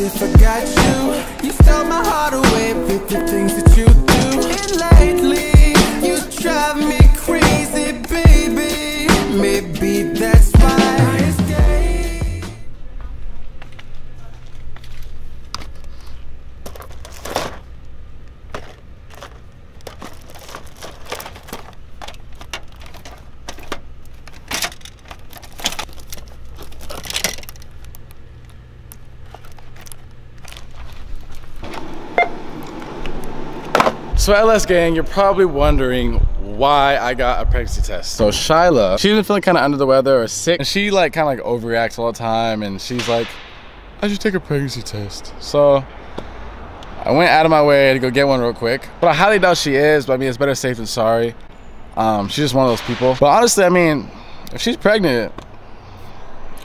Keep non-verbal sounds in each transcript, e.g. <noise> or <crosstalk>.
as if I got you. You stole my heart away with the things that you So LS gang, you're probably wondering why I got a pregnancy test. So Shyla, she's been feeling kind of under the weather or sick. And she like kind of like overreacts all the time. And she's like, I should take a pregnancy test. So I went out of my way to go get one real quick. But I highly doubt she is, but I mean, it's better safe than sorry. Um, she's just one of those people. But honestly, I mean, if she's pregnant,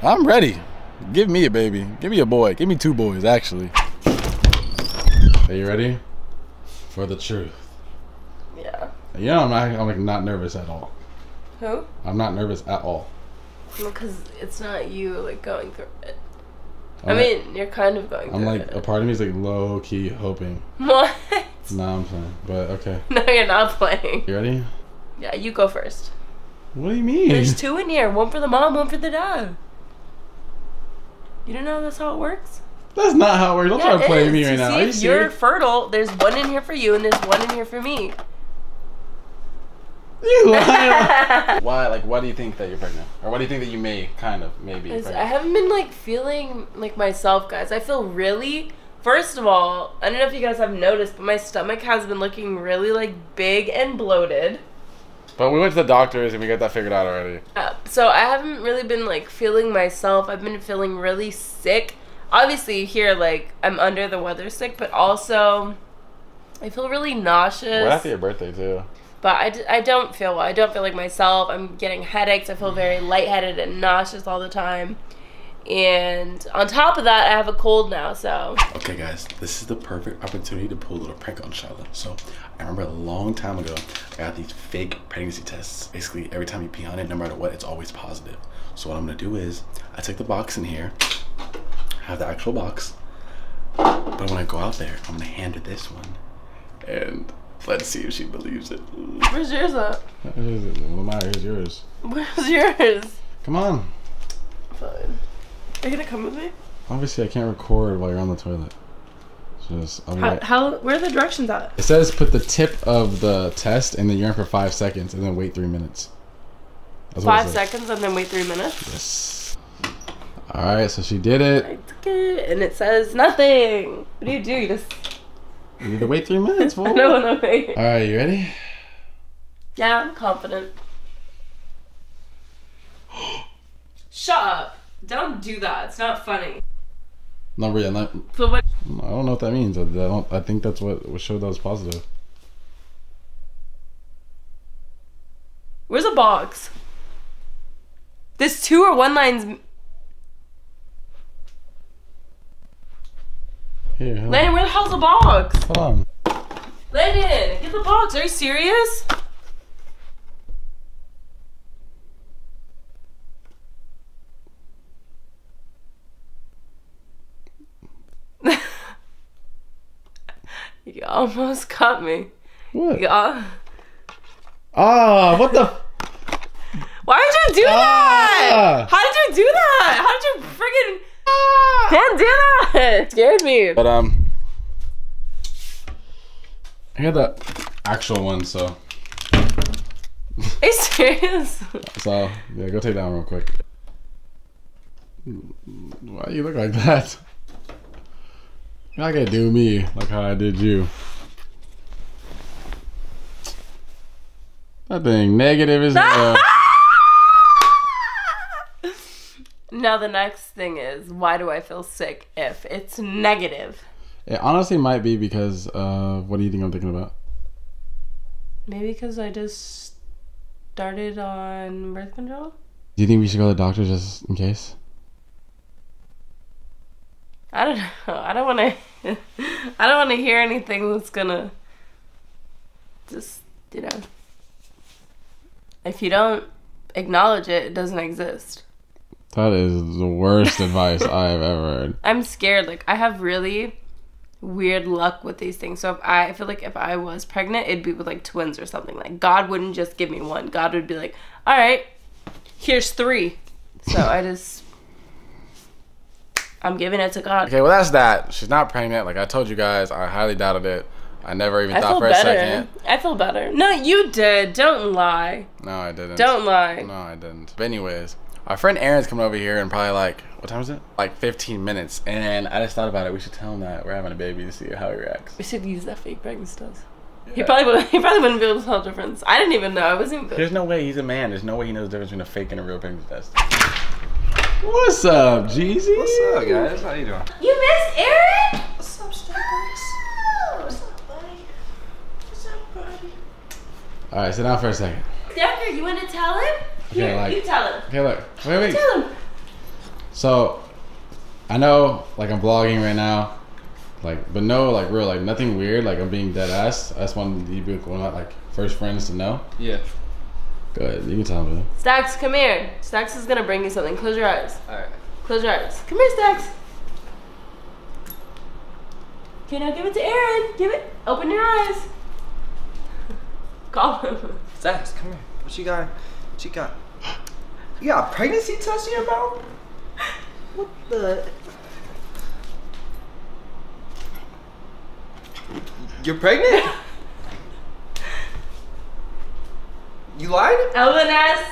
I'm ready. Give me a baby. Give me a boy. Give me two boys, actually. Are you ready? For the truth. Yeah. Yeah, I'm not, I'm like not nervous at all. Who? I'm not nervous at all. Because it's not you like going through it. I I'm like- mean, you're kind of going through it. I'm like it. a part of me is like low key hoping. What? Nah, I'm playing. But okay, <laughs> No, you're not playing. you ready? Yeah, you go first. What do you mean? There's two in here. One for the mom, one for the dad. You don't know that's how it works? That's not how it works. Don't Yeah, try to play is. me You right now. see, Are you if you're fertile, there's one in here for you and there's one in here for me. <laughs> You lying. <laughs> why? Like, why do you think that you're pregnant? Or why do you think that you may kind of maybe? I haven't been like feeling like myself, guys. I feel really. First of all, I don't know if you guys have noticed, but my stomach has been looking really like big and bloated. But we went to the doctors and we got that figured out already. Uh, so I haven't really been like feeling myself. I've been feeling really sick. Obviously, here like I'm under the weather sick, but also I feel really nauseous. We're after your birthday too. But I, d- I don't feel well. I don't feel like myself. I'm getting headaches. I feel mm. very lightheaded and nauseous all the time. And on top of that, I have a cold now, so. Okay, guys, this is the perfect opportunity to pull a little prank on Charlotte. So, I remember a long time ago, I got these fake pregnancy tests. Basically, every time you pee on it, no matter what, it's always positive. So, what I'm gonna do is, I take the box in here, have the actual box, but when I go out there, I'm gonna hand her this one, and let's see if she believes it. Where's yours at? Lamar, here's yours. Where's yours? Come on. Fine. Are you gonna come with me? Obviously, I can't record while you're on the toilet. Just, I'll How, right- how, where are the directions at? It says put the tip of the test in the urine for five seconds and then wait three minutes. That's Five seconds and then wait three minutes. Yes. All right, so she did it. And it says nothing. What do you do? You just. You need to wait three minutes. fool. <laughs> no, no, wait. All right, you ready? Yeah, I'm confident. <gasps> Shut up. Don't do that. It's not funny. No, Bria, not, So what? I don't know what that means. I, I don't. I think that's what what showed that was positive. Where's a box? This two or one lines. Here. Landon, where the hell's the box? Hold on. Landon, get the box. Are you serious? <laughs> you almost caught me. What? Ah, what the? Why did you do that? Ah! How did you do that? How did you friggin' can't do that? <laughs> It scared me. But um, I had the actual one, so Are you serious? <laughs> so yeah, go take that one real quick. Why you look like that? You're not gonna do me like how I did you. That thing negative as <laughs> hell. Now the next thing is, why do I feel sick if it's negative? It honestly might be because of what do you think I'm thinking about? Maybe because I just started on birth control. Do you think we should go to the doctor just in case? I don't <laughs> know. I don't want to. <laughs> I don't want to hear anything that's gonna just you know. If you don't acknowledge it, it doesn't exist. That is the worst advice I have ever heard. <laughs> I'm scared. Like I have really weird luck with these things. So if I, I feel like if I was pregnant, it'd be with like twins or something. Like God wouldn't just give me one. God would be like, "All right, here's three. So I just I'm giving it to God. Okay, well that's that. She's not pregnant. Like I told you guys, I highly doubted it. I never even I thought feel for a better. second. I feel better. No, you did. Don't lie. No, I didn't. Don't lie. No, I didn't. But anyways, our friend Aaron's coming over here in probably like what time is it? Like 15 minutes. And I just thought about it. We should tell him that we're having a baby to see how he reacts. We should use that fake pregnancy test. He probably would. <laughs> He probably wouldn't be able to tell the difference. I didn't even know. I wasn't even. There's no way he's a man. There's no way he knows the difference between a fake and a real pregnancy test. What's up, Jeezy? What's up, guys? How you doing? You missed Aaron? What's up, Stackers? What's up, buddy? What's up, buddy? All right, sit down for a second. Decker, you want to tell him? Okay, Here, like- you tell him. Okay, look. Wait, wait. Tell him. So, I know, like, I'm vlogging right now, like, but no, like, real, like, nothing weird. Like, I'm being dead ass. I just wanted you to be one of my, like, first friends to know. Yeah. Go ahead, you can tell me. Stax, come here. Stax is gonna bring you something. Close your eyes. Alright. Close your eyes. Come here, Stax. Okay, now give it to Aaron. Give it. Open your eyes. <laughs> Call him. Stax, come here. What you got? What you got? You got a pregnancy test in your mouth? What the? You're pregnant? You lied? LNS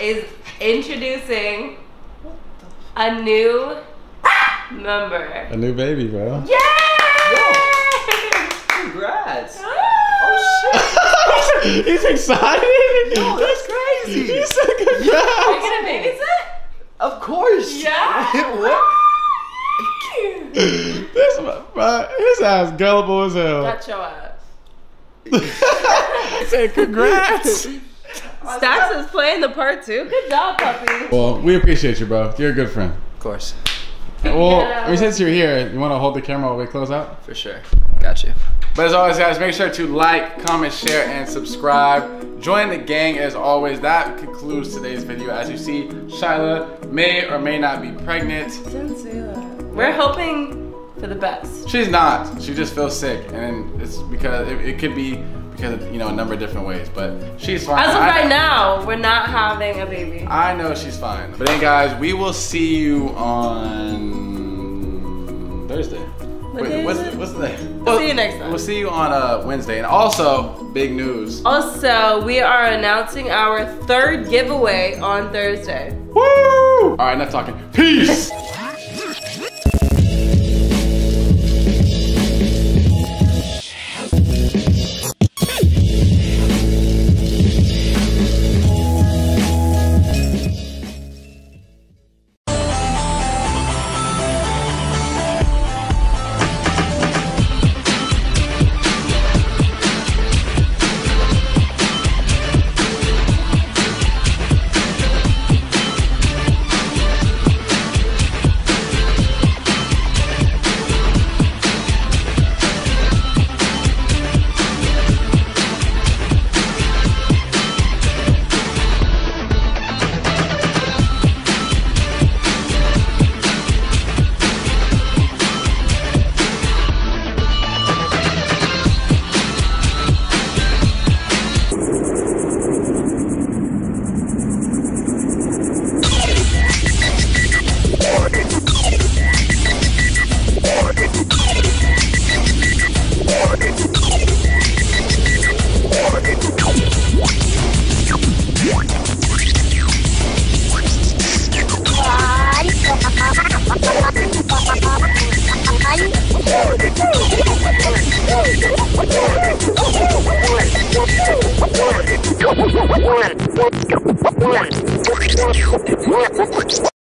is introducing a new member. A new baby, bro. Yay! Congrats. <laughs> Shit. He's excited. Yo, that's crazy. He's so good. Yeah. Are you congrats. gonna babysit? Of course. Yeah. <laughs> what? <laughs> This, bro, his ass gullible as hell. That's your ass. He said congrats. Stax is playing the part too. Good job, puppy. well, we appreciate you, bro. You're a good friend. Of course. Well, I mean, since you're here, you want to hold the camera while we close out? For sure. Got you. But as always, guys, make sure to like, comment, share, and subscribe. Join the gang as always. That concludes today's video. As you see, Shyla may or may not be pregnant. Didn't say that. We're hoping for the best. She's not. She just feels sick, and it's because it, it could be because of, you know a number of different ways. But she's fine. As of right now, we're not having a baby. I know she's fine. But then, guys, we will see you on Thursday. Day what's, what's the day? We'll see you next time. We'll see you on uh, Wednesday. And also, big news. Also, we are announcing our third giveaway on Thursday. Woo! All right, enough talking. Peace. One.